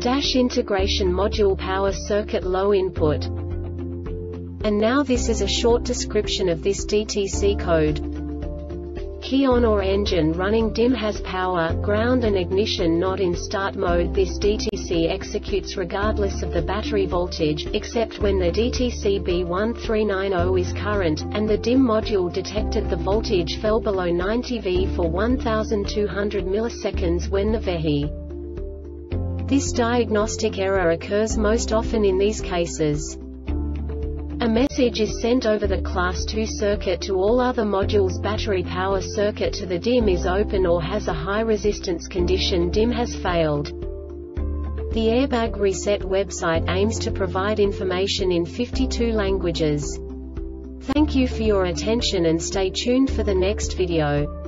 Dash integration module power circuit low input. And now this is a short description of this DTC code. Key on or engine running DIM has power, ground and ignition not in start mode This DTC executes regardless of the battery voltage, except when the DTC B1390 is current, and the DIM module detected the voltage fell below 90 V for 1200 milliseconds when the VEHI this diagnostic error occurs most often in these cases. A message is sent over the class 2 circuit to all other modules battery power circuit to the DIM is open or has a high resistance condition DIM has failed. The Airbag Reset website aims to provide information in 52 languages. Thank you for your attention and stay tuned for the next video.